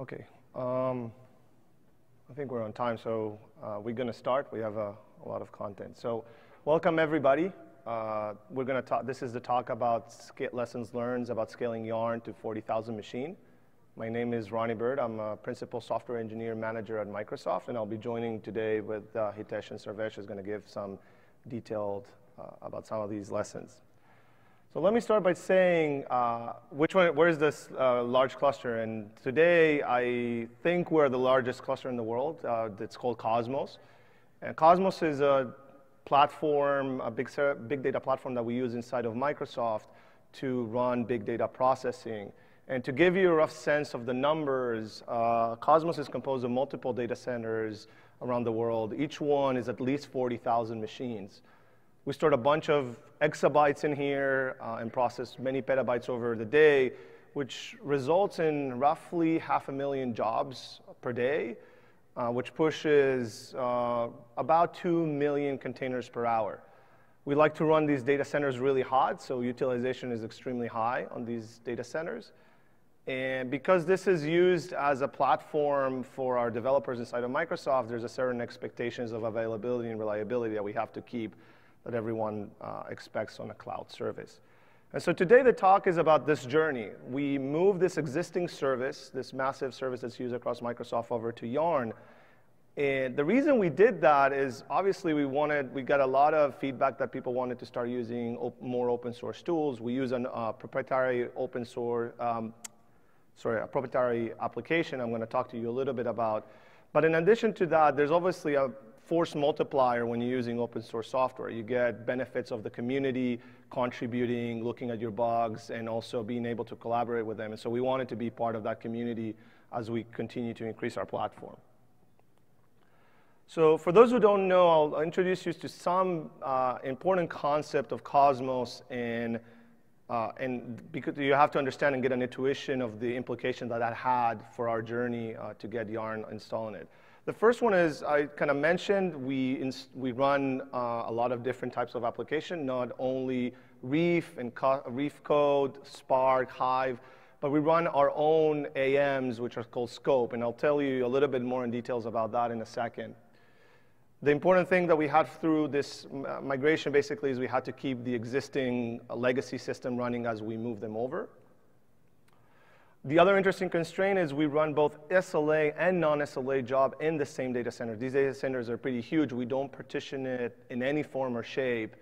Okay. Um, I think we're on time, so uh, we're going to start. We have a, a, lot of content. So, welcome everybody. Uh, we're going to talk. This is the talk about lessons learned about scaling Yarn to 40,000 machine. My name is Roni Burd. I'm a principal software engineer manager at Microsoft, and I'll be joining today with uh, Hitesh and Sarvesh is going to give some detailed uh, about some of these lessons. So let me start by saying uh, which one, where is this uh, large cluster? And today, I think we're the largest cluster in the world. Uh, it's called Cosmos. And Cosmos is a platform, a big, big data platform that we use inside of Microsoft to run big data processing. And to give you a rough sense of the numbers, uh, Cosmos is composed of multiple data centers around the world. Each one is at least 40,000 machines. We stored a bunch of exabytes in here uh, and processed many petabytes over the day, which results in roughly half a million jobs per day, uh, which pushes uh, about 2 million containers per hour. We like to run these data centers really hot, so utilization is extremely high on these data centers. And because this is used as a platform for our developers inside of Microsoft, there's a certain expectations of availability and reliability that we have to keep that everyone uh, expects on a cloud service. And so today the talk is about this journey. We move this existing service, this massive service that's used across Microsoft over to Yarn. And the reason we did that is obviously we wanted, we got a lot of feedback that people wanted to start using op more open source tools. We use a uh, proprietary open source, um, sorry, a proprietary application I'm going to talk to you a little bit about. But in addition to that, there's obviously a force multiplier when you're using open source software. You get benefits of the community contributing, looking at your bugs, and also being able to collaborate with them. And so we wanted to be part of that community as we continue to increase our platform. So for those who don't know, I'll introduce you to some uh, important concept of Cosmos and, uh, and because you have to understand and get an intuition of the implication that that had for our journey uh, to get Yarn installed in it. The first one is I kind of mentioned we, we run uh, a lot of different types of application, not only Reef and Co Reef Code, Spark, Hive, but we run our own AMs, which are called Scope, and I'll tell you a little bit more in details about that in a second. The important thing that we had through this migration basically is we had to keep the existing legacy system running as we move them over. The other interesting constraint is we run both SLA and non-SLA job in the same data center. These data centers are pretty huge. We don't partition it in any form or shape.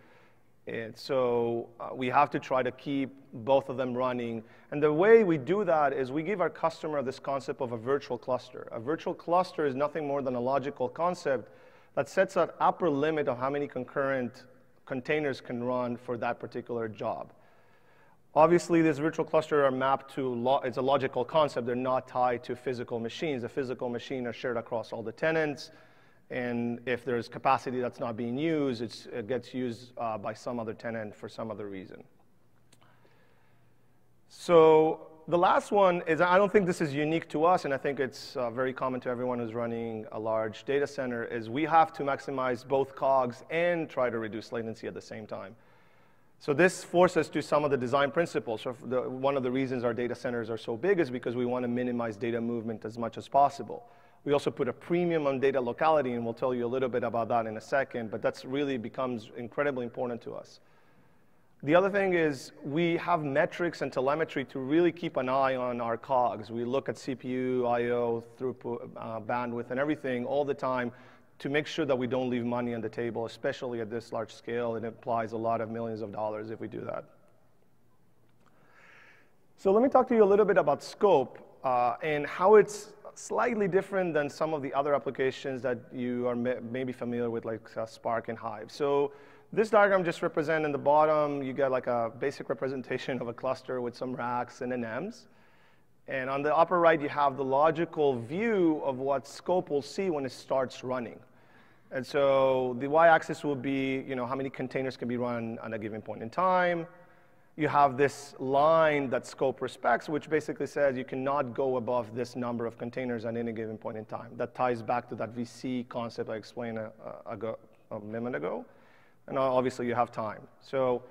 And so uh, we have to try to keep both of them running. And the way we do that is we give our customer this concept of a virtual cluster. A virtual cluster is nothing more than a logical concept that sets an upper limit of how many concurrent containers can run for that particular job. Obviously, these virtual clusters are mapped to, it's a logical concept. They're not tied to physical machines. The physical machine are shared across all the tenants. And if there's capacity that's not being used, it gets used uh, by some other tenant for some other reason. So the last one is, I don't think this is unique to us, and I think it's uh, very common to everyone who's running a large data center, is we have to maximize both COGS and try to reduce latency at the same time. So this forces us to some of the design principles. So the, one of the reasons our data centers are so big is because we want to minimize data movement as much as possible. We also put a premium on data locality, and we'll tell you a little bit about that in a second, but that's really becomes incredibly important to us. The other thing is we have metrics and telemetry to really keep an eye on our COGS. We look at CPU, I.O., throughput, uh, bandwidth, and everything all the time to make sure that we don't leave money on the table, especially at this large scale. It implies a lot of millions of dollars if we do that. So let me talk to you a little bit about scope uh, and how it's slightly different than some of the other applications that you are maybe familiar with, like uh, Spark and Hive. So this diagram just represents in the bottom, you get like a basic representation of a cluster with some racks and NMs. And on the upper right, you have the logical view of what scope will see when it starts running. And so the y-axis will be, you know, how many containers can be run at a given point in time. You have this line that scope respects, which basically says you cannot go above this number of containers at any given point in time. That ties back to that VC concept I explained a, a, a minute ago. And obviously you have time. So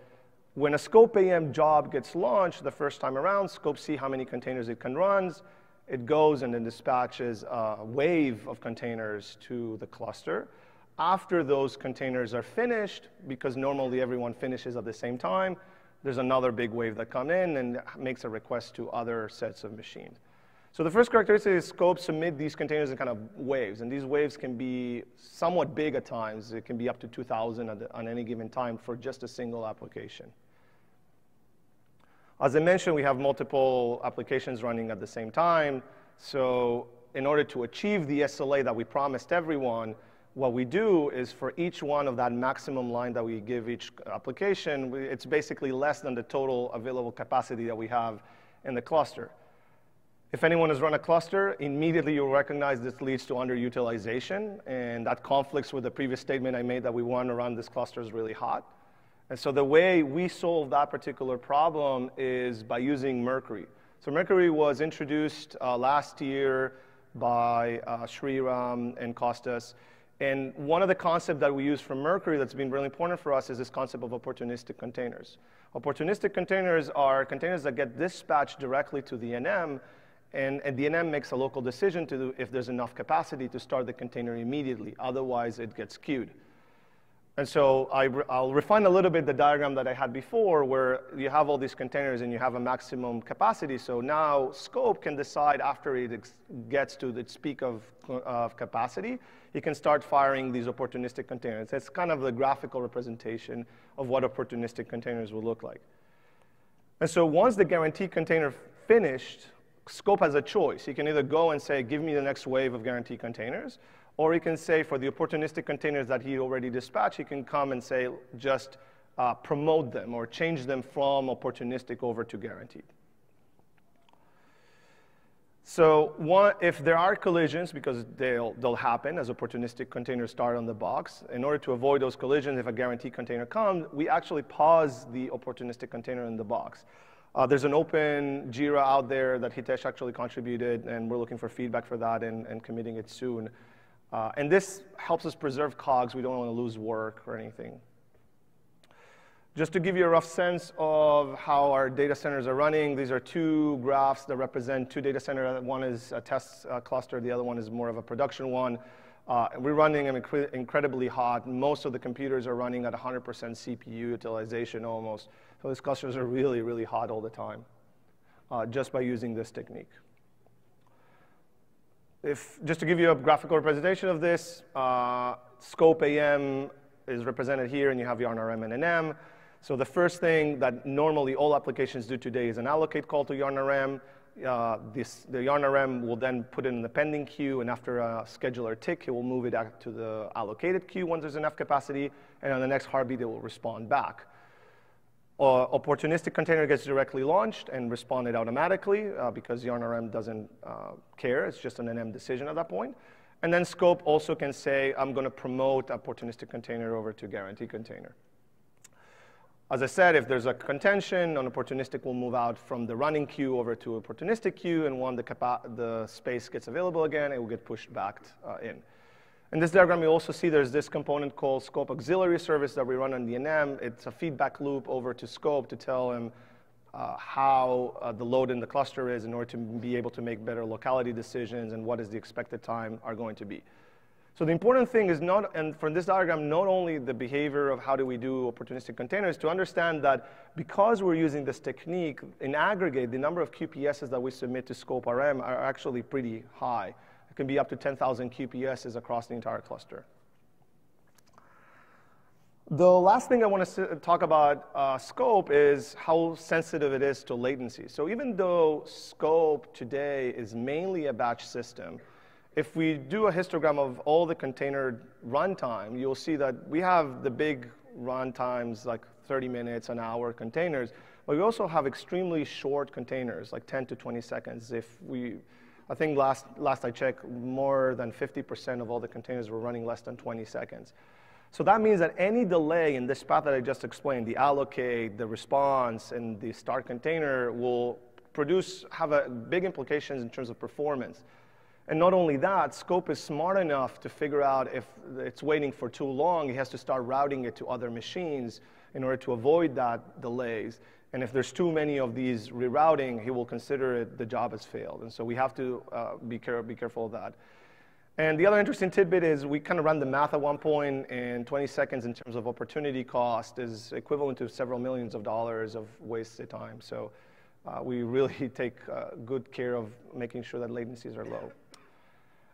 when a scope AM job gets launched the first time around, scope see how many containers it can run, it goes and then dispatches a wave of containers to the cluster. After those containers are finished, because normally everyone finishes at the same time, there's another big wave that come in and makes a request to other sets of machines. So the first characteristic is scope submit these containers in kind of waves, and these waves can be somewhat big at times. It can be up to 2,000 on any given time for just a single application. As I mentioned, we have multiple applications running at the same time. So in order to achieve the SLA that we promised everyone, what we do is for each one of that maximum line that we give each application, it's basically less than the total available capacity that we have in the cluster. If anyone has run a cluster, immediately you'll recognize this leads to underutilization, and that conflicts with the previous statement I made that we want to run this cluster is really hot. And so the way we solve that particular problem is by using Mercury. So Mercury was introduced uh, last year by uh, Sriram and Costas. And one of the concepts that we use from Mercury that's been really important for us is this concept of opportunistic containers. Opportunistic containers are containers that get dispatched directly to the NM, and, and the NM makes a local decision to do if there's enough capacity to start the container immediately. Otherwise, it gets queued. And so I, will refine a little bit the diagram that I had before where you have all these containers and you have a maximum capacity. So now scope can decide after it gets to its peak of, of capacity, it can start firing these opportunistic containers. It's kind of the graphical representation of what opportunistic containers will look like. And so once the guaranteed container finished, scope has a choice. He can either go and say, give me the next wave of guaranteed containers, or he can say for the opportunistic containers that he already dispatched, he can come and say just uh, promote them or change them from opportunistic over to guaranteed. So one, if there are collisions, because they'll, they'll happen as opportunistic containers start on the box, in order to avoid those collisions, if a guaranteed container comes, we actually pause the opportunistic container in the box. Uh, there's an open JIRA out there that Hitesh actually contributed, and we're looking for feedback for that and, and committing it soon. Uh, and this helps us preserve COGS. We don't want to lose work or anything. Just to give you a rough sense of how our data centers are running, these are two graphs that represent two data centers. One is a test uh, cluster, the other one is more of a production one. Uh, we're running them incre incredibly hot. Most of the computers are running at 100% CPU utilization almost. So these clusters are really, really hot all the time uh, just by using this technique if, just to give you a graphical representation of this, uh, scope AM is represented here, and you have yarn RM and NM. So the first thing that normally all applications do today is an allocate call to yarn RM. Uh, this, the yarn RM will then put it in the pending queue, and after a scheduler tick, it will move it out to the allocated queue once there's enough capacity, and on the next heartbeat, it will respond back. Uh, opportunistic container gets directly launched and responded automatically uh, because YarnRM doesn't uh, care. It's just an NM decision at that point. And then scope also can say, I'm going to promote opportunistic container over to guarantee container. As I said, if there's a contention, an opportunistic will move out from the running queue over to opportunistic queue, and when the, the space gets available again, it will get pushed back uh, in. In this diagram, you also see there's this component called Scope Auxiliary Service that we run on the NM. It's a feedback loop over to Scope to tell him uh, how uh, the load in the cluster is in order to be able to make better locality decisions and what is the expected time are going to be. So the important thing is not, and from this diagram, not only the behavior of how do we do opportunistic containers, to understand that because we're using this technique, in aggregate, the number of QPSs that we submit to Scope RM are actually pretty high can be up to 10,000 QPSs across the entire cluster. The last thing I want to talk about uh, scope is how sensitive it is to latency. So even though scope today is mainly a batch system, if we do a histogram of all the container runtime, you'll see that we have the big runtimes like 30 minutes, an hour containers, but we also have extremely short containers, like 10 to 20 seconds. If we I think last, last I checked, more than 50% of all the containers were running less than 20 seconds. So that means that any delay in this path that I just explained, the allocate, the response, and the start container will produce, have a big implications in terms of performance. And not only that, Scope is smart enough to figure out if it's waiting for too long, he has to start routing it to other machines in order to avoid that delays. And if there's too many of these rerouting, he will consider it the job has failed. And so we have to uh, be, care be careful of that. And the other interesting tidbit is we kind of run the math at one point, and 20 seconds in terms of opportunity cost is equivalent to several millions of dollars of wasted time. So uh, we really take uh, good care of making sure that latencies are low.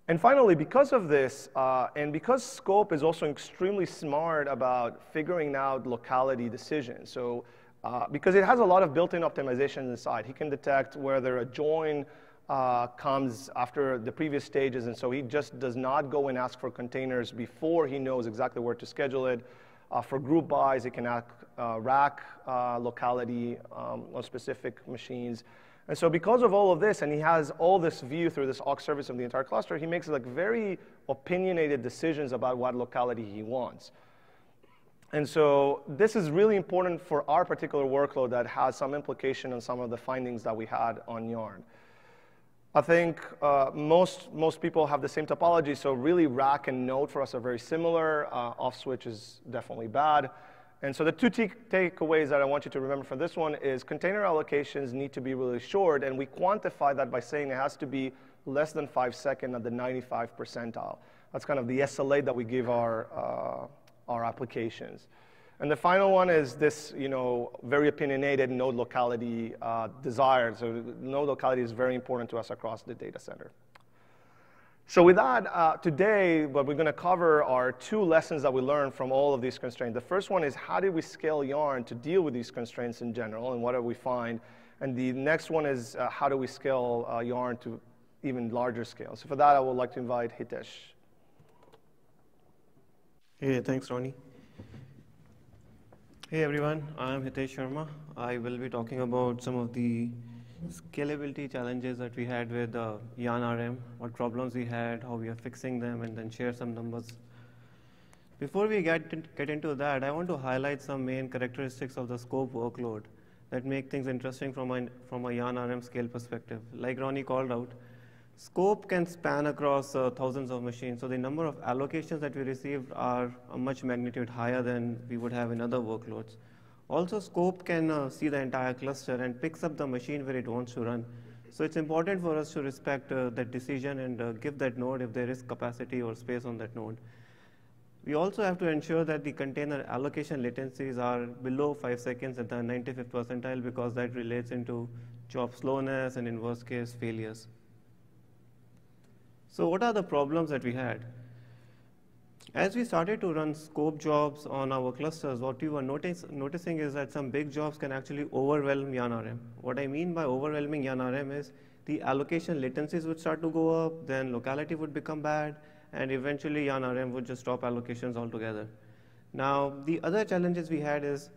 And finally, because of this, uh, and because Scope is also extremely smart about figuring out locality decisions, so uh, because it has a lot of built-in optimization inside, he can detect whether a join uh, comes after the previous stages, and so he just does not go and ask for containers before he knows exactly where to schedule it. Uh, for group buys, it can act, uh, rack uh, locality um, on specific machines. And so because of all of this, and he has all this view through this aux service of the entire cluster, he makes like very opinionated decisions about what locality he wants. And so this is really important for our particular workload that has some implication on some of the findings that we had on Yarn. I think uh, most, most people have the same topology, so really rack and node for us are very similar. Uh, off switch is definitely bad. And so the two takeaways that I want you to remember from this one is container allocations need to be really short, and we quantify that by saying it has to be less than five seconds at the 95 percentile. That's kind of the SLA that we give our, uh, our applications. And the final one is this, you know, very opinionated node locality uh, desire. So node locality is very important to us across the data center. So with that, uh, today, what we're going to cover are two lessons that we learned from all of these constraints. The first one is how did we scale Yarn to deal with these constraints in general, and what did we find? And the next one is uh, how do we scale uh, Yarn to even larger scale? So for that, I would like to invite Hitesh. Hey, thanks, Roni. Hey, everyone. I'm Hitesh Sharma. I will be talking about some of the scalability challenges that we had with uh, Yarn RM, what problems we had, how we are fixing them, and then share some numbers. Before we get, in, get into that, I want to highlight some main characteristics of the scope workload that make things interesting from a, from a Yarn RM scale perspective. Like Roni called out, scope can span across uh, thousands of machines, so the number of allocations that we received are a much magnitude higher than we would have in other workloads. Also, scope can uh, see the entire cluster and picks up the machine where it wants to run. So it's important for us to respect uh, that decision and uh, give that node if there is capacity or space on that node. We also have to ensure that the container allocation latencies are below 5 seconds at the 95th percentile because that relates into job slowness and in worst case failures. So what are the problems that we had? As we started to run scope jobs on our clusters, what we were notice, noticing is that some big jobs can actually overwhelm YARN-RM. What I mean by overwhelming YARN-RM is the allocation latencies would start to go up, then locality would become bad, and eventually YARN-RM would just stop allocations altogether. Now, the other challenges we had is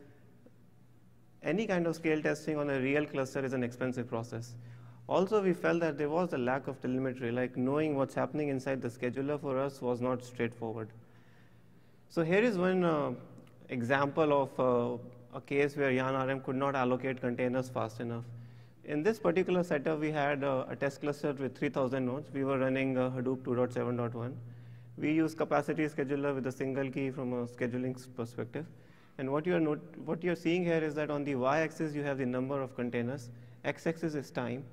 any kind of scale testing on a real cluster is an expensive process. Also, we felt that there was a lack of telemetry, like knowing what's happening inside the scheduler for us was not straightforward. So here is one uh, example of uh, a case where YARN-RM could not allocate containers fast enough. In this particular setup, we had uh, a test cluster with 3,000 nodes. We were running uh, Hadoop 2.7.1. We use capacity scheduler with a single key from a scheduling perspective. And what you're, what you're seeing here is that on the y-axis, you have the number of containers. x-axis is time.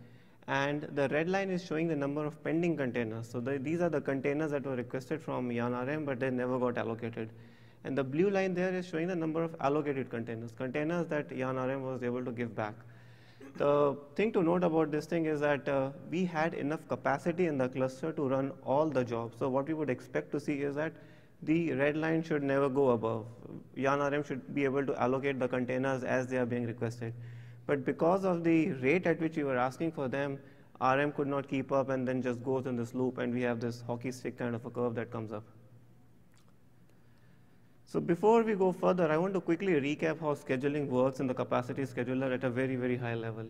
And the red line is showing the number of pending containers. So the, these are the containers that were requested from YARN-RM, but they never got allocated. And the blue line there is showing the number of allocated containers, containers that YARN-RM was able to give back. The thing to note about this thing is that uh, we had enough capacity in the cluster to run all the jobs. So what we would expect to see is that the red line should never go above. YARN-RM should be able to allocate the containers as they are being requested. But because of the rate at which we were asking for them, RM could not keep up and then just goes in this loop and we have this hockey stick kind of a curve that comes up. So before we go further, I want to quickly recap how scheduling works in the capacity scheduler at a very, very high level.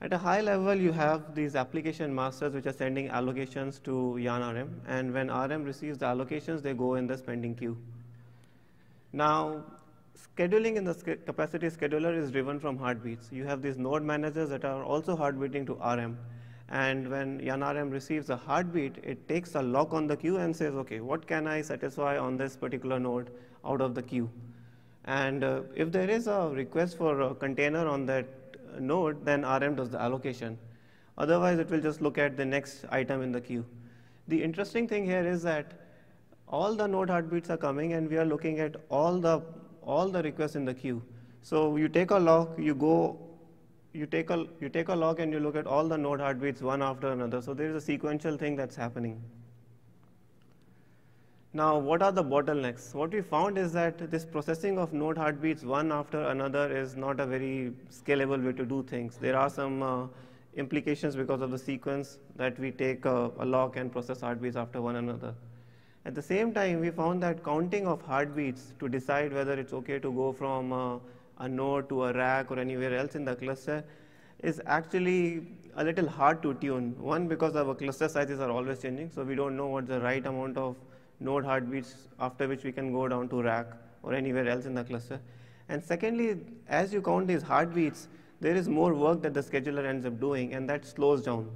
At a high level, you have these application masters which are sending allocations to YARN-RM, and when RM receives the allocations, they go in the spending queue. Now, scheduling in the capacity scheduler is driven from heartbeats. You have these node managers that are also heartbeating to RM. And when YARN-RM receives a heartbeat, it takes a lock on the queue and says, okay, what can I satisfy on this particular node out of the queue? And uh, if there is a request for a container on that node, then RM does the allocation. Otherwise, it will just look at the next item in the queue. The interesting thing here is that all the node heartbeats are coming and we are looking at all the, all the requests in the queue. So you take a log, you go, you take, a, you take a log and you look at all the node heartbeats one after another. So there is a sequential thing that's happening. Now, what are the bottlenecks? What we found is that this processing of node heartbeats one after another is not a very scalable way to do things. There are some uh, implications because of the sequence that we take a, a log and process heartbeats after one another. At the same time, we found that counting of heartbeats to decide whether it's okay to go from uh, a node to a rack or anywhere else in the cluster is actually a little hard to tune. One, because our cluster sizes are always changing, so we don't know what the right amount of node heartbeats after which we can go down to rack or anywhere else in the cluster. And secondly, as you count these heartbeats, there is more work that the scheduler ends up doing and that slows down.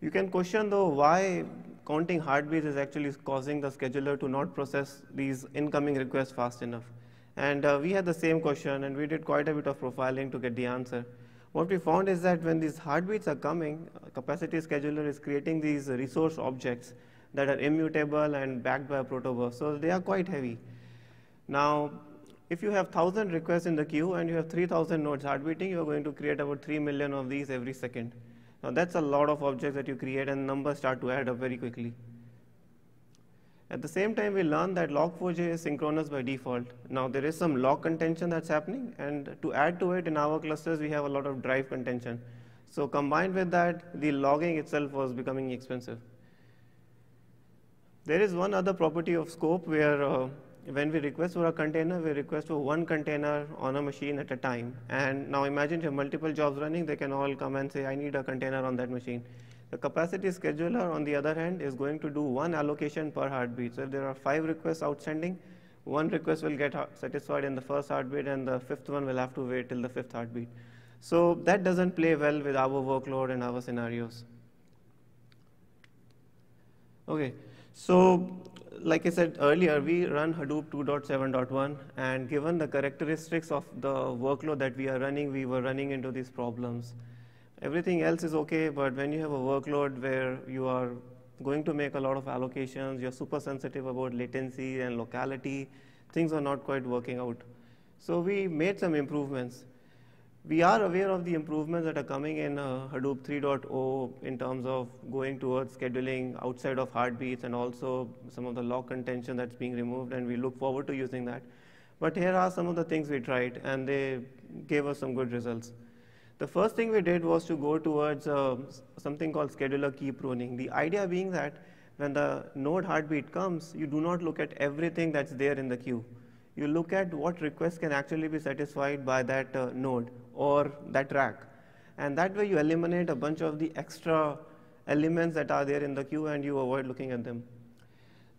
You can question though why counting heartbeats is actually causing the scheduler to not process these incoming requests fast enough. And uh, we had the same question and we did quite a bit of profiling to get the answer. What we found is that when these heartbeats are coming, capacity scheduler is creating these resource objects that are immutable and backed by a protobuf. So they are quite heavy. Now, if you have 1,000 requests in the queue and you have 3,000 nodes heartbeating, you are going to create about 3 million of these every second. Now that's a lot of objects that you create and numbers start to add up very quickly. At the same time, we learned that log4j is synchronous by default. Now there is some log contention that's happening and to add to it in our clusters, we have a lot of drive contention. So combined with that, the logging itself was becoming expensive. There is one other property of scope where uh, when we request for a container, we request for one container on a machine at a time. And now imagine you have multiple jobs running, they can all come and say, I need a container on that machine. The capacity scheduler, on the other hand, is going to do one allocation per heartbeat. So if there are five requests outstanding, one request will get satisfied in the first heartbeat, and the fifth one will have to wait till the fifth heartbeat. So that doesn't play well with our workload and our scenarios. Okay. So like I said earlier, we run Hadoop 2.7.1, and given the characteristics of the workload that we are running, we were running into these problems. Everything else is okay, but when you have a workload where you are going to make a lot of allocations, you're super sensitive about latency and locality, things are not quite working out. So we made some improvements we are aware of the improvements that are coming in uh, Hadoop 3.0 in terms of going towards scheduling outside of heartbeats and also some of the log contention that's being removed, and we look forward to using that. But here are some of the things we tried, and they gave us some good results. The first thing we did was to go towards uh, something called scheduler key pruning. The idea being that when the node heartbeat comes, you do not look at everything that's there in the queue you look at what requests can actually be satisfied by that uh, node or that rack. And that way you eliminate a bunch of the extra elements that are there in the queue and you avoid looking at them.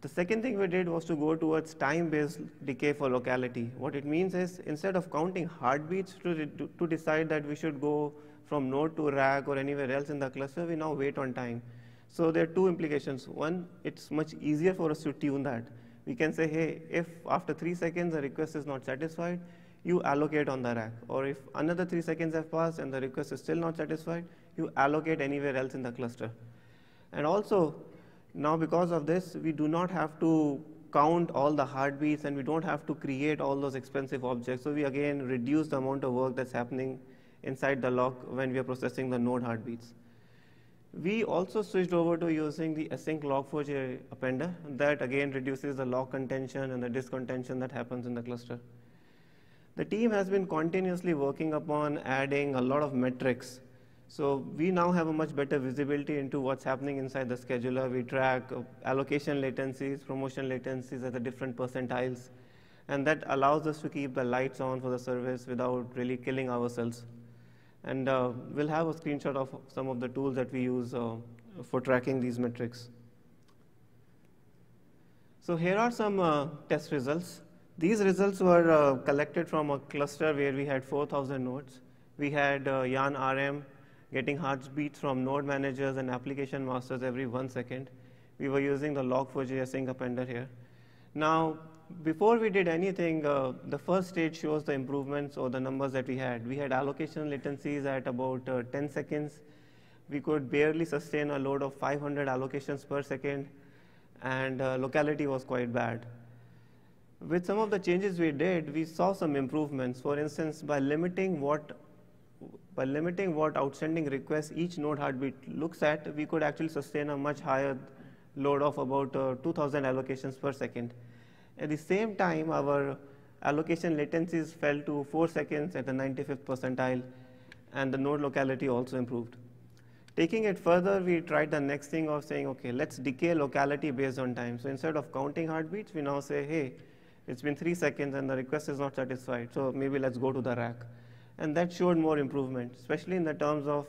The second thing we did was to go towards time-based decay for locality. What it means is instead of counting heartbeats to, to decide that we should go from node to rack or anywhere else in the cluster, we now wait on time. So there are two implications. One, it's much easier for us to tune that we can say, hey, if after three seconds the request is not satisfied, you allocate on the rack. Or if another three seconds have passed and the request is still not satisfied, you allocate anywhere else in the cluster. And also, now because of this, we do not have to count all the heartbeats and we don't have to create all those expensive objects. So we again reduce the amount of work that's happening inside the lock when we are processing the node heartbeats. We also switched over to using the async log4j appender that again reduces the log contention and the disk contention that happens in the cluster. The team has been continuously working upon adding a lot of metrics. So we now have a much better visibility into what's happening inside the scheduler. We track uh, allocation latencies, promotion latencies at the different percentiles. And that allows us to keep the lights on for the service without really killing ourselves. And uh, we'll have a screenshot of some of the tools that we use uh, for tracking these metrics. So here are some uh, test results. These results were uh, collected from a cluster where we had 4,000 nodes. We had uh, Yarn RM getting heartbeats from node managers and application masters every one second. We were using the log4j async appender here. Now, before we did anything, uh, the first stage shows the improvements or the numbers that we had. We had allocation latencies at about uh, 10 seconds. We could barely sustain a load of 500 allocations per second, and uh, locality was quite bad. With some of the changes we did, we saw some improvements. For instance, by limiting what by limiting what outstanding requests each node heartbeat looks at, we could actually sustain a much higher load of about uh, 2000 allocations per second. At the same time, our allocation latencies fell to 4 seconds at the 95th percentile, and the node locality also improved. Taking it further, we tried the next thing of saying, okay, let's decay locality based on time. So instead of counting heartbeats, we now say, hey, it's been three seconds and the request is not satisfied, so maybe let's go to the rack. And that showed more improvement, especially in the terms of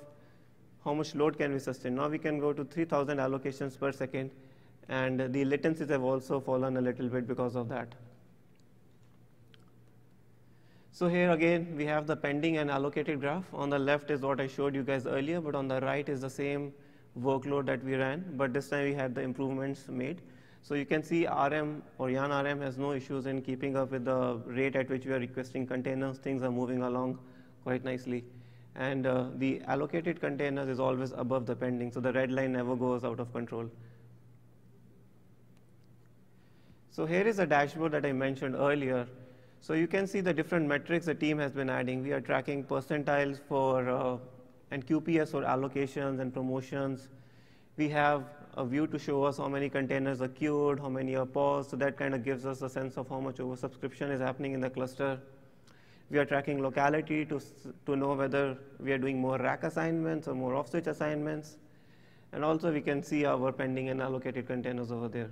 how much load can we sustain. Now we can go to 3,000 allocations per second, and the latencies have also fallen a little bit because of that. So here again, we have the pending and allocated graph. On the left is what I showed you guys earlier, but on the right is the same workload that we ran, but this time we had the improvements made. So you can see RM or Yarn RM has no issues in keeping up with the rate at which we are requesting containers. Things are moving along quite nicely. And uh, the allocated containers is always above the pending, so the red line never goes out of control. So here is a dashboard that I mentioned earlier. So you can see the different metrics the team has been adding. We are tracking percentiles for uh, and QPS for allocations and promotions. We have a view to show us how many containers are queued, how many are paused. So that kind of gives us a sense of how much oversubscription is happening in the cluster. We are tracking locality to, to know whether we are doing more rack assignments or more off-switch assignments. And also we can see our pending and allocated containers over there.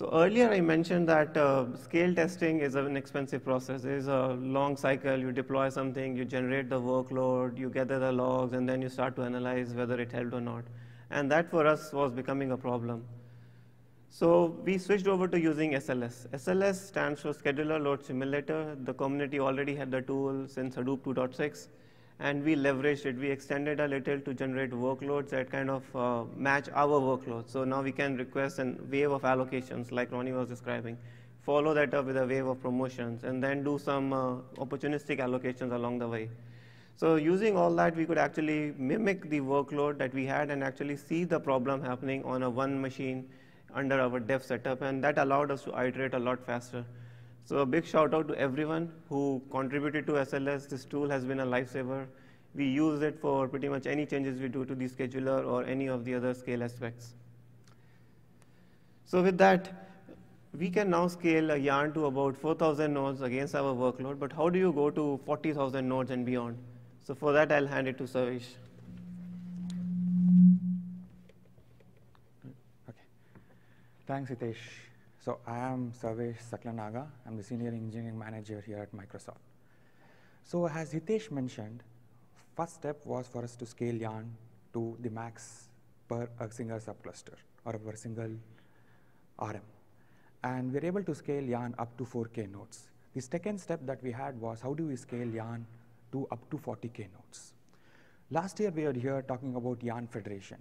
So earlier I mentioned that uh, scale testing is an expensive process. It is a long cycle. You deploy something, you generate the workload, you gather the logs, and then you start to analyze whether it helped or not. And that for us was becoming a problem. So we switched over to using SLS. SLS stands for Scheduler Load Simulator. The community already had the tool since Hadoop 2.6, and we leveraged it. We extended a little to generate workloads that kind of uh, match our workloads. So now we can request a wave of allocations, like Roni was describing, follow that up with a wave of promotions, and then do some uh, opportunistic allocations along the way. So using all that, we could actually mimic the workload that we had and actually see the problem happening on a one machine under our dev setup, and that allowed us to iterate a lot faster. So a big shout out to everyone who contributed to SLS. This tool has been a lifesaver. We use it for pretty much any changes we do to the scheduler or any of the other scale aspects. So with that, we can now scale a yarn to about 4,000 nodes against our workload, but how do you go to 40,000 nodes and beyond? So for that, I'll hand it to Sarvesh. Okay. Thanks, Hitesh. So I am Sarvesh Sakalanaga. I'm the Senior Engineering Manager here at Microsoft. So as Hitesh mentioned, first step was for us to scale yarn to the max per a single subcluster or per single RM. And we're able to scale yarn up to 4K nodes. The second step that we had was how do we scale yarn to up to 40K nodes. Last year we were here talking about yarn federation.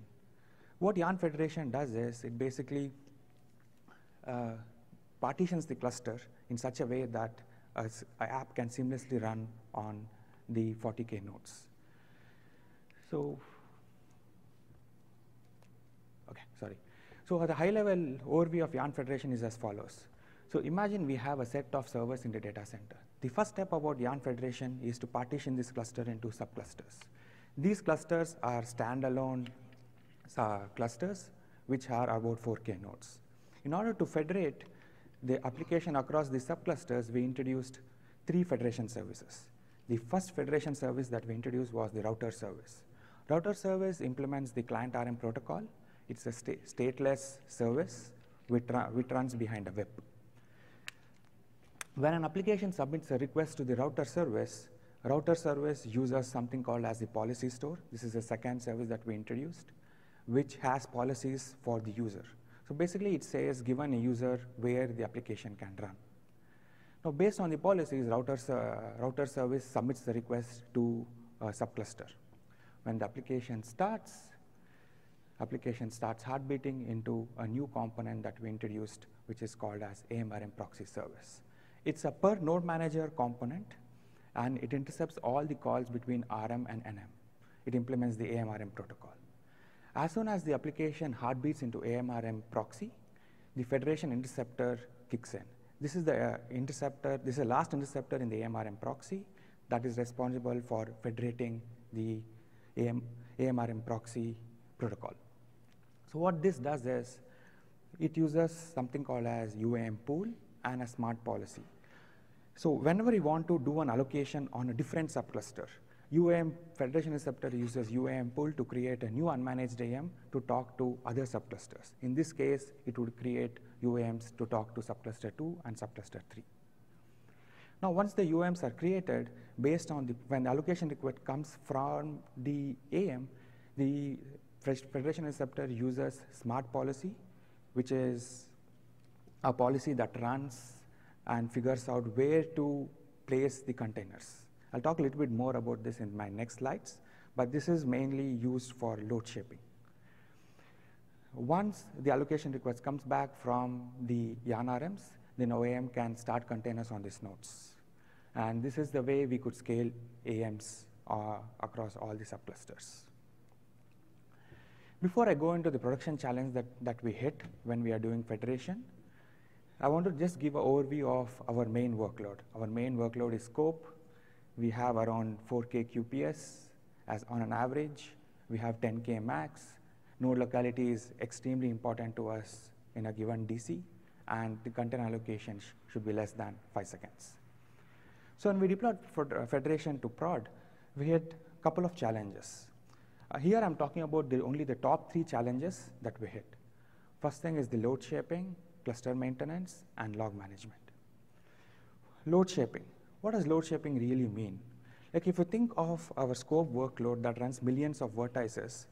What yarn federation does is it basically partitions the cluster in such a way that an app can seamlessly run on the 40K nodes. So, okay, sorry. So the high level overview of Yarn Federation is as follows. So imagine we have a set of servers in the data center. The first step about Yarn Federation is to partition this cluster into subclusters. These clusters are standalone uh, clusters which are about 4K nodes. In order to federate the application across the subclusters, we introduced three federation services. The first federation service that we introduced was the router service. Router service implements the client RM protocol. It's a sta stateless service which, runs behind a web. When an application submits a request to the router service, router service uses something called as the policy store. This is the second service that we introduced, which has policies for the user. So basically it says given a user where the application can run. Now based on the policies, router, uh, router service submits the request to a subcluster. When the application starts, application starts heartbeating into a new component that we introduced, which is called as AMRM proxy service. It's a per node manager component, and it intercepts all the calls between RM and NM. It implements the AMRM protocol. As soon as the application heartbeats into AMRM proxy, the federation interceptor kicks in. This is the uh, interceptor, this is the last interceptor in the AMRM proxy that is responsible for federating the AM, AMRM proxy protocol. So what this does is, it uses something called as UAM pool and a smart policy. So whenever you want to do an allocation on a different subcluster, UAM Federation Interceptor uses UAM pool to create a new unmanaged AM to talk to other subclusters. In this case, it would create UAMs to talk to subcluster 2 and subcluster 3. Now, once the UAMs are created, based on the, when the allocation request comes from the AM, the Federation Interceptor uses smart policy, which is a policy that runs and figures out where to place the containers. I'll talk a little bit more about this in my next slides, but this is mainly used for load shaping. Once the allocation request comes back from the YARN RMs, then UAM can start containers on these nodes. And this is the way we could scale AMs uh, across all the subclusters. Before I go into the production challenge that, that we hit when we are doing federation, I want to just give an overview of our main workload. Our main workload is scope, we have around 4K QPS as on an average. We have 10K max. Node locality is extremely important to us in a given DC, and the content allocation sh should be less than five seconds. So when we deployed uh, Federation to prod, we had a couple of challenges. Uh, here I'm talking about the, only the top three challenges that we hit. First thing is the load shaping, cluster maintenance, and log management. Load shaping. What does load shaping really mean? Like if you think of our scope workload that runs millions of vertices,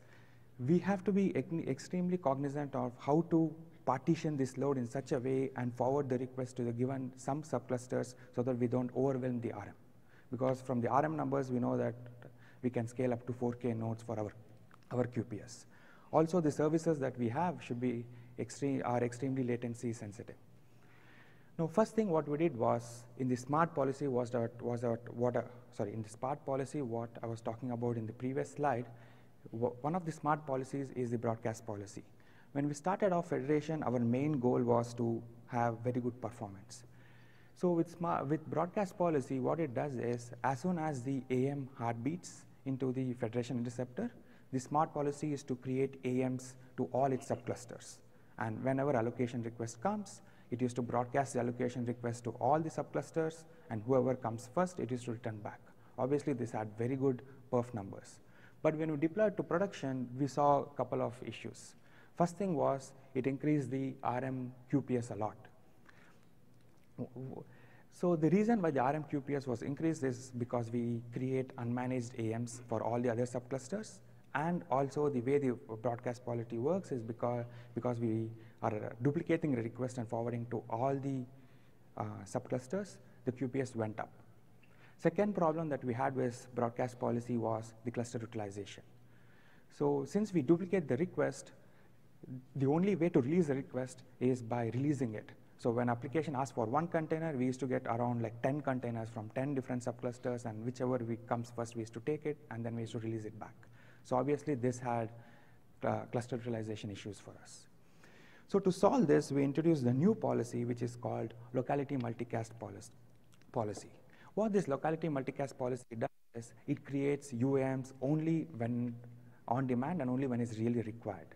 we have to be extremely cognizant of how to partition this load in such a way and forward the request to the given some subclusters so that we don't overwhelm the RM. Because from the RM numbers, we know that we can scale up to 4K nodes for our, our QPS. Also, the services that we have should be extreme, are extremely latency sensitive. Now, first thing what we did was in the smart policy was that was that what uh, sorry in the smart policy what I was talking about in the previous slide. One of the smart policies is the broadcast policy. When we started our federation, our main goal was to have very good performance. So with smart, with broadcast policy, what it does is as soon as the AM heartbeats into the federation interceptor, the smart policy is to create AMs to all its subclusters. And whenever allocation request comes, it is to broadcast the allocation request to all the subclusters, and whoever comes first, it is to return back. Obviously, this had very good perf numbers. But when we deployed to production, we saw a couple of issues. First thing was it increased the RM QPS a lot. So the reason why the RM QPS was increased is because we create unmanaged AMs for all the other subclusters, and also the way the broadcast policy works is because, because we are duplicating the request and forwarding to all the uh, subclusters, the QPS went up. Second problem that we had with broadcast policy was the cluster utilization. So since we duplicate the request, the only way to release the request is by releasing it. So when application asks for one container, we used to get around like 10 containers from 10 different subclusters, and whichever we comes first, we used to take it, and then we used to release it back. So obviously, this had uh, cluster utilization issues for us. So to solve this, we introduced the new policy, which is called locality multicast policy. What this locality multicast policy does is it creates UAMs only when on demand and only when it's really required.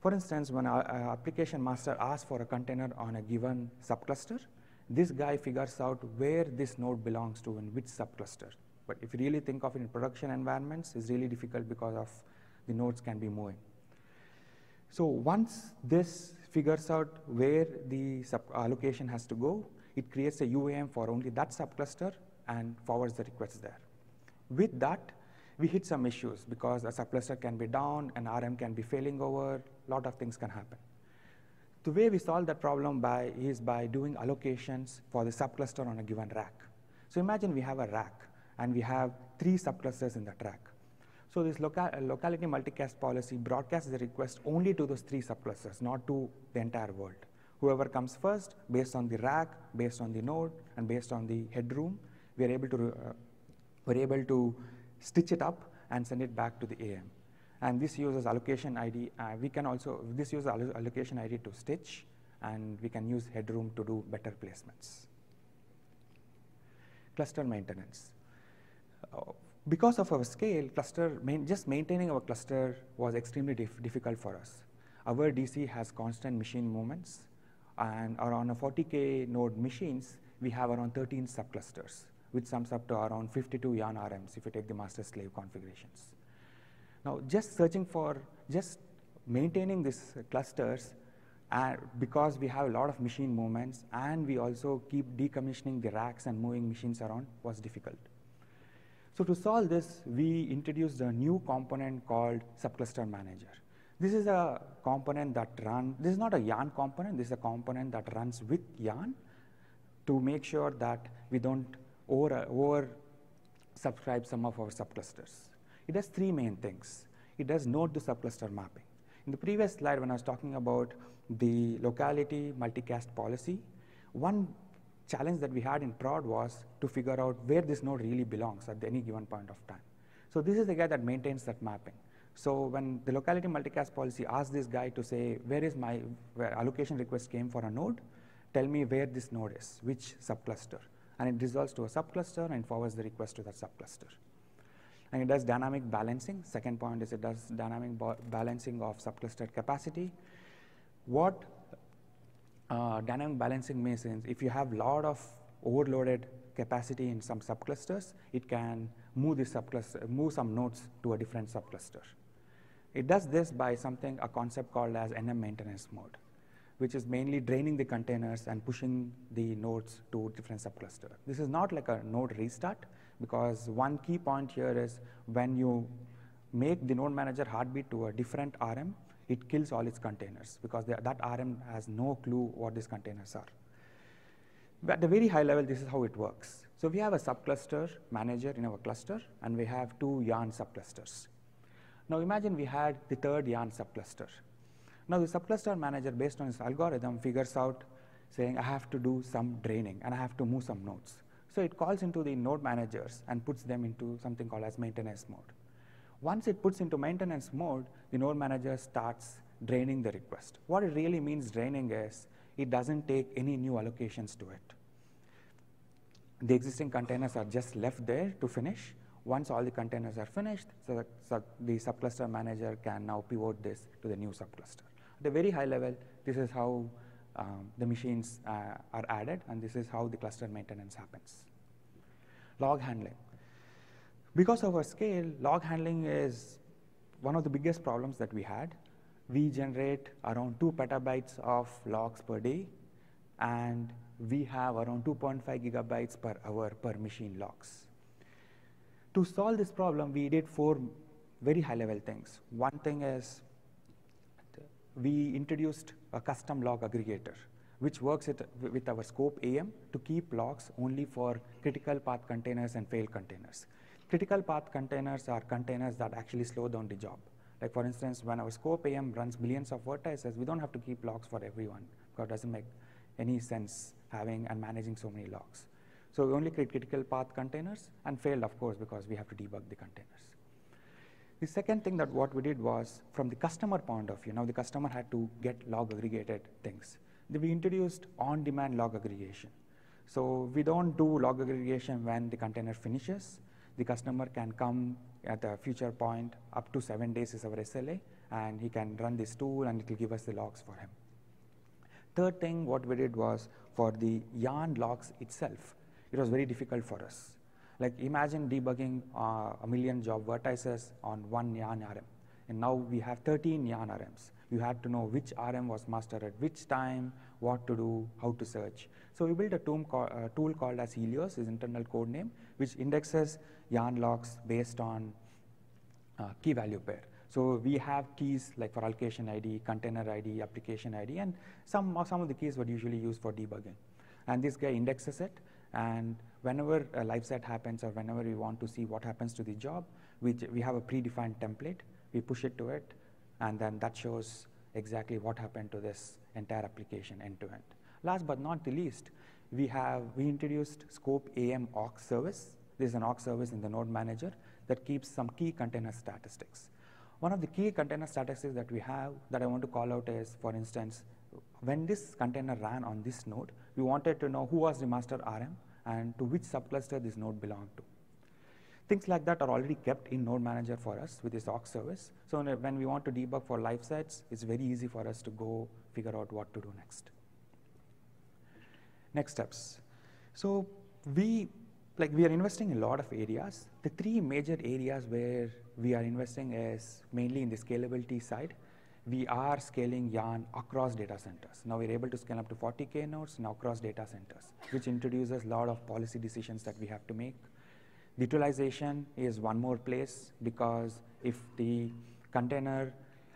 For instance, when our, application master asks for a container on a given subcluster, this guy figures out where this node belongs to and which subcluster. But if you really think of it in production environments, it's really difficult because of the nodes can be moving. So once this figures out where the allocation has to go, it creates a UAM for only that subcluster and forwards the request there. With that, we hit some issues because a subcluster can be down, an RM can be failing over, a lot of things can happen. The way we solve that problem by is by doing allocations for the subcluster on a given rack. So imagine we have a rack and we have three subclusters in that rack. So this loca locality multicast policy broadcasts the request only to those three subclusters, not to the entire world. Whoever comes first, based on the rack, based on the node, and based on the headroom, we are able to, uh, we're able to stitch it up and send it back to the AM. And this uses allocation ID. Uh, we can also, this uses allocation ID to stitch, and we can use headroom to do better placements. Cluster maintenance. Uh, because of our scale, cluster main, just maintaining our cluster was extremely dif difficult for us. Our DC has constant machine movements, and around a 40k node machines, we have around 13 subclusters, which sums up to around 52 yarn RMs if you take the master-slave configurations. Now, just searching for, just maintaining these clusters, uh, because we have a lot of machine movements, and we also keep decommissioning the racks and moving machines around was difficult. So to solve this, we introduced a new component called subcluster manager. This is a component that runs, this is not a yarn component, this is a component that runs with yarn to make sure that we don't over, over subscribe some of our subclusters. It does three main things. It does node to subcluster mapping. In the previous slide, when I was talking about the locality multicast policy, one challenge that we had in prod was to figure out where this node really belongs at any given point of time. So this is the guy that maintains that mapping. So when the locality multicast policy asks this guy to say, where is my where allocation request came for a node, tell me where this node is, which subcluster. And it resolves to a subcluster and forwards the request to that subcluster. And it does dynamic balancing. Second point is it does dynamic balancing of subcluster capacity. What uh, dynamic balancing means if you have a lot of overloaded capacity in some subclusters, it can move the subcluster, move some nodes to a different subcluster. It does this by something, a concept called as NM maintenance mode, which is mainly draining the containers and pushing the nodes to different subcluster. This is not like a node restart because one key point here is when you make the node manager heartbeat to a different RM, it kills all its containers because that RM has no clue what these containers are. But at a very high level, this is how it works. So we have a subcluster manager in our cluster, and we have two yarn subclusters. Now imagine we had the third yarn subcluster. Now the subcluster manager, based on its algorithm, figures out saying I have to do some draining and I have to move some nodes. So it calls into the node managers and puts them into something called as maintenance mode. Once it puts into maintenance mode, the node manager starts draining the request. What it really means draining is it doesn't take any new allocations to it. The existing containers are just left there to finish. Once all the containers are finished, so, that, so the subcluster manager can now pivot this to the new subcluster. At a very high level, this is how um, the machines uh, are added, and this is how the cluster maintenance happens. Log handling. Because of our scale, log handling is one of the biggest problems that we had. We generate around 2 petabytes of logs per day, and we have around 2.5 gigabytes per hour per machine logs. To solve this problem, we did four very high-level things. One thing is we introduced a custom log aggregator, which works with our scope AM to keep logs only for critical path containers and failed containers. Critical path containers are containers that actually slow down the job. Like for instance, when our scope AM runs millions of vertices, we don't have to keep logs for everyone because it doesn't make any sense having and managing so many logs. So we only create critical path containers and failed, of course, because we have to debug the containers. The second thing that what we did was from the customer point of view, now the customer had to get log aggregated things. We introduced on-demand log aggregation. So we don't do log aggregation when the container finishes the customer can come at a future point up to seven days is our SLA, and he can run this tool and it will give us the logs for him. Third thing, what we did was for the yarn logs itself, it was very difficult for us. Like imagine debugging uh, a million job vertices on one yarn RM, and now we have 13 yarn RMs. You had to know which RM was mastered at which time, what to do, how to search. So we built a tool, call, tool called as Helios, his internal code name, which indexes yarn logs based on uh, key value pair. So we have keys like for allocation ID, container ID, application ID, and some, some of the keys were usually used for debugging. And this guy indexes it, and whenever a live set happens or whenever we want to see what happens to the job, We, we have a predefined template, we push it to it, and then that shows exactly what happened to this entire application end to end. Last but not the least, we have we introduced Scope AM aux service. This is an aux service in the node manager that keeps some key container statistics. One of the key container statistics that we have that I want to call out is, for instance, when this container ran on this node, we wanted to know who was the master RM and to which subcluster this node belonged to. Things like that are already kept in Node Manager for us with this aux service. So when we want to debug for live sets, it's very easy for us to go figure out what to do next. Next steps. So we like we are investing in a lot of areas. The three major areas where we are investing is mainly in the scalability side. We are scaling Yarn across data centers. Now we're able to scale up to 40K nodes now across data centers, which introduces a lot of policy decisions that we have to make. Utilization is one more place because if the container,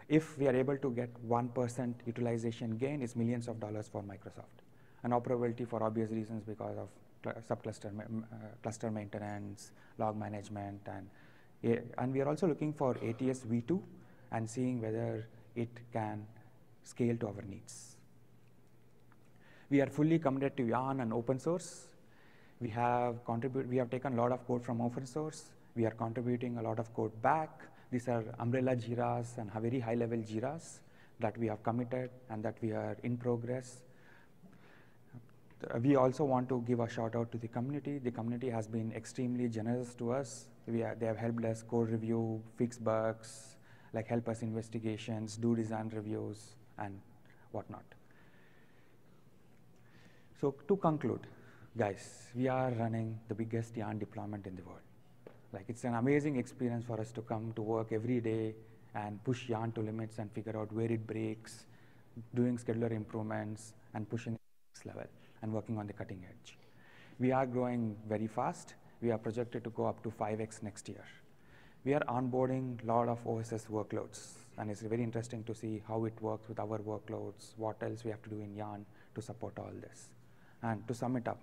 if we are able to get 1% utilization gain, it's millions of dollars for Microsoft. And operability for obvious reasons because of subcluster uh, cluster maintenance, log management, and, and we are also looking for ATS v2 and seeing whether it can scale to our needs. We are fully committed to Yarn and open source. We have contribute, we have taken a lot of code from open source. We are contributing a lot of code back. These are umbrella JIRAs and very high level JIRAs that we have committed and that we are in progress we also want to give a shout out to the community. The community has been extremely generous to us. Are, they have helped us code review, fix bugs, like help us investigations, do design reviews, and whatnot. So to conclude, guys, we are running the biggest Yarn deployment in the world. Like it's an amazing experience for us to come to work every day and push Yarn to limits and figure out where it breaks, doing scheduler improvements, and pushing next level and working on the cutting edge. We are growing very fast. We are projected to go up to 5x next year. We are onboarding a lot of OSS workloads, and it's very interesting to see how it works with our workloads, what else we have to do in Yarn to support all this. And to sum it up,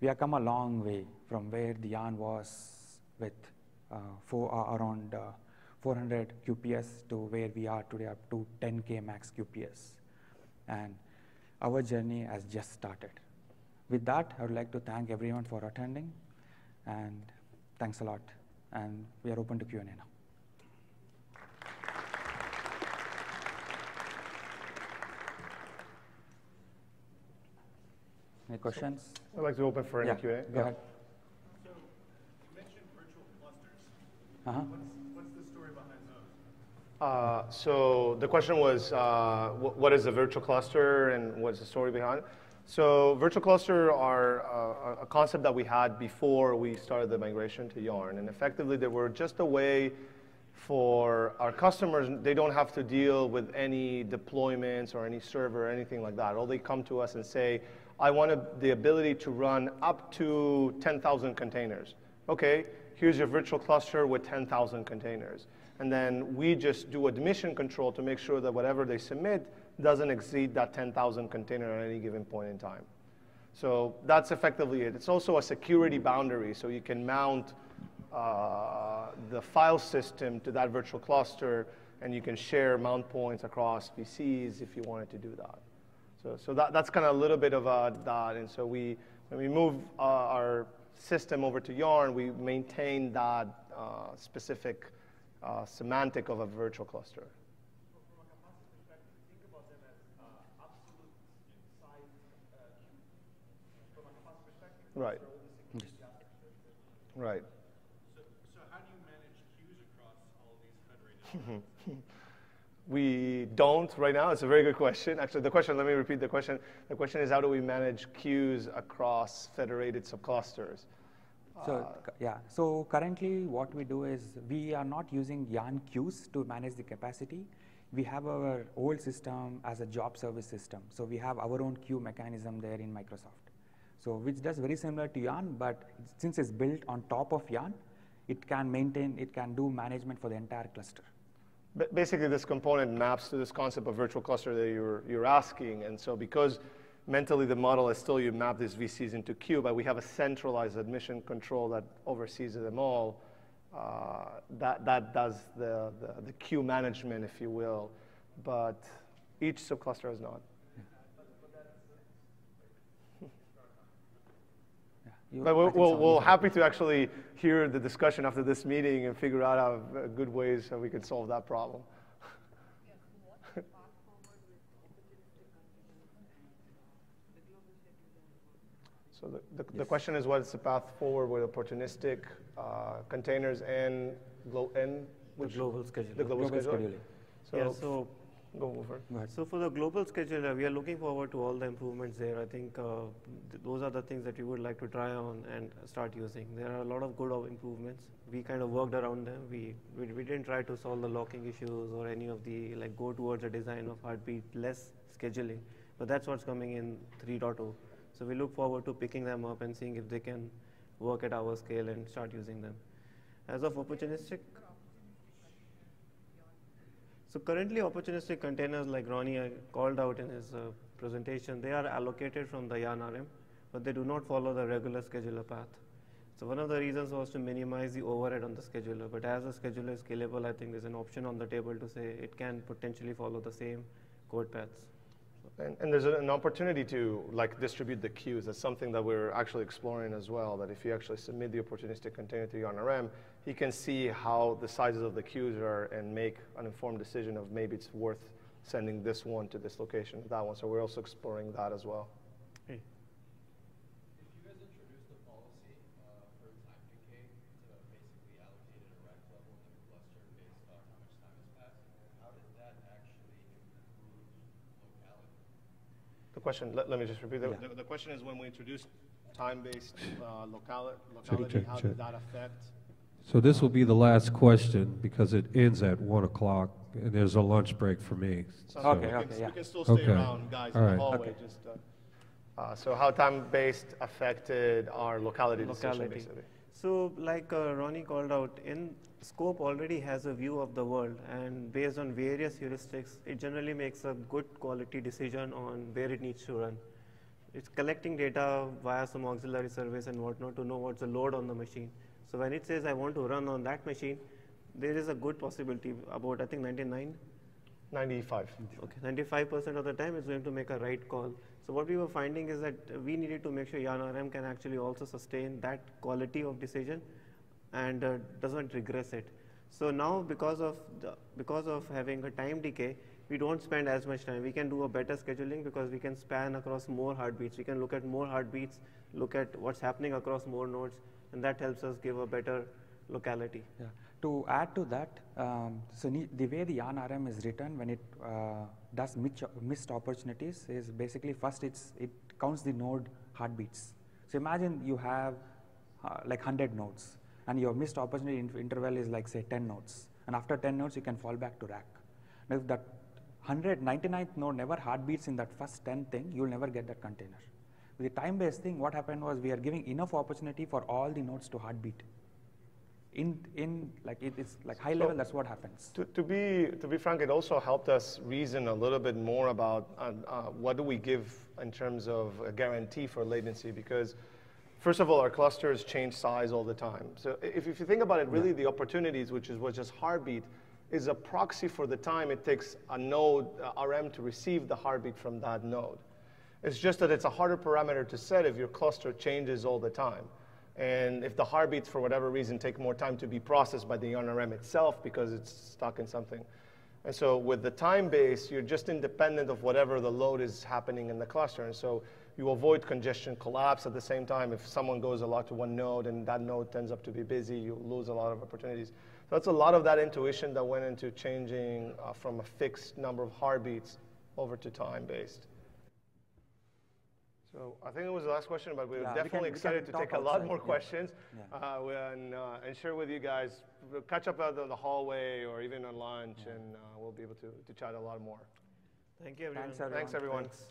we have come a long way from where the was with uh, four, uh, around uh, 400 QPS to where we are today up to 10K max QPS. And our journey has just started. With that, I would like to thank everyone for attending, and thanks a lot. And we are open to Q&A now. Any questions? I'd like to open for any yeah, Q&A. Go ahead. So you mentioned virtual clusters. Uh-huh. What's, what's the story behind those? Uh, so the question was, uh, wh what is a virtual cluster and what's the story behind it? So virtual cluster are uh, a concept that we had before we started the migration to Yarn. And effectively, they were just a way for our customers, they don't have to deal with any deployments or any server or anything like that. All they come to us and say, I want the ability to run up to 10,000 containers. Okay, here's your virtual cluster with 10,000 containers. And then we just do admission control to make sure that whatever they submit doesn't exceed that 10,000 container at any given point in time. So that's effectively it. It's also a security boundary, so you can mount uh, the file system to that virtual cluster, and you can share mount points across VCs if you wanted to do that. So, so that, that's kind of a little bit of a, that. And so we, when we move uh, our system over to Yarn, we maintain that uh, specific uh, semantic of a virtual cluster. Right. Right. So, so how do you manage queues across all these federated We don't right now. It's a very good question. Actually, the question, let me repeat the question. The question is how do we manage queues across federated subclusters? So, uh, yeah, so currently what we do is we are not using Yarn queues to manage the capacity. We have our old system as a job service system. So we have our own queue mechanism there in Microsoft. So which does very similar to Yarn, but since it's built on top of Yarn, it can maintain, it can do management for the entire cluster. Basically, this component maps to this concept of virtual cluster that you're, you're asking. And so because mentally the model is still you map these VCs into queue, but we have a centralized admission control that oversees them all. uh, that, that does the, the, the queue management, if you will, but each subcluster is not. You- But I we'll, we'll, we'll happy to actually hear the discussion after this meeting and figure out uh, good ways that we can solve that problem. So the, the, the question is what's the path forward with opportunistic uh, containers and, glo- and The global scheduler. the global, Global scheduler? scheduling. So, yeah, so go over. Go ahead. So for the global scheduler, we are looking forward to all the improvements there. I think uh, th- those are the things that we would like to try on and start using. There are a lot of good improvements. We kind of worked around them. We, we we didn't try to solve the locking issues or any of the like go towards a design of heartbeat less scheduling. But that's what's coming in 3.0. So we look forward to picking them up and seeing if they can work at our scale and start using them. As of opportunistic so currently, opportunistic containers, like Roni uh, called out in his uh, presentation, they are allocated from the YARN but they do not follow the regular scheduler path. So one of the reasons was to minimize the overhead on the scheduler. But as the scheduler is scalable, I think there's an option on the table to say it can potentially follow the same code paths. And, and there's an opportunity to like distribute the queues. That's something that we're actually exploring as well. That if you actually submit the opportunistic container to Yarn RM, he can see how the sizes of the queues are and make an informed decision of maybe it's worth sending this one to this location, that one. So we're also exploring that as well. Hey. If you guys introduced the policy uh, for time decay to basically allocate at a rack level in the cluster based on how much time has passed, how does that actually improve locality? The question, let, let me just repeat. The, Yeah. the, the question is when we introduce time-based uh, locali- locality, how did that affect? So this will be the last question because it ends at 1 o'clock and there's a lunch break for me. So So- we Okay, can, okay, we yeah. can still stay Okay. around, guys, All in the hallway. Okay. Just, uh, uh, so how time-based affected our locality, decision, locality. basically? So, like uh, Roni called out, in Scope already has a view of the world, and based on various heuristics, it generally makes a good quality decision on where it needs to run. It's collecting data via some auxiliary service and whatnot to know what's the load on the machine. So when it says I want to run on that machine, there is a good possibility about I think 99 95. Okay, 95% of the time it's going to make a right call. So what we were finding is that we needed to make sure Yarn RM can actually also sustain that quality of decision and uh, doesn't regress it. So now because of the, because of having a time decay, we don't spend as much time. We can do a better scheduling because we can span across more heartbeats. We can look at more heartbeats, look at what's happening across more nodes, and that helps us give a better locality. Yeah. To add to that, um, so the way the yarn RM is written when it uh, does missed, missed opportunities is basically first it's, it counts the node heartbeats. So imagine you have uh, like 100 nodes and your missed opportunity in- interval is like say 10 nodes. And after 10 nodes, you can fall back to rack. Now if that 199th node never heartbeats in that first 10 thing, you'll never get that container. With the time-based thing, what happened was we are giving enough opportunity for all the nodes to heartbeat in in like it is like high level that's what happens To, to, be, to be frank, it also helped us reason a little bit more about uh, uh, what do we give in terms of a guarantee for latency because first of all, our clusters change size all the time. So if, if you think about it, really the opportunities, which is what's just heartbeat, is a proxy for the time it takes a node, uh, RM, to receive the heartbeat from that node. It's just that it's a harder parameter to set if your cluster changes all the time. And if the heartbeats, for whatever reason, take more time to be processed by the RM itself because it's stuck in something. And so with the time base, you're just independent of whatever the load is happening in the cluster. And so you avoid congestion collapse at the same time. If someone goes a lot to one node and that node tends up to be busy, you lose a lot of opportunities. So that's a lot of that intuition that went into changing uh, from a fixed number of heartbeats over to time based. So I think it was the last question, but we're Yeah, definitely we can excited to take a lot more yeah. questions Yeah. uh, and, uh, and share with you guys. We'll catch up out in the hallway or even on lunch, and uh, we'll be able to, to chat a lot more. Thank you, everyone. Thanks, everyone. Thanks, everyone. Thanks.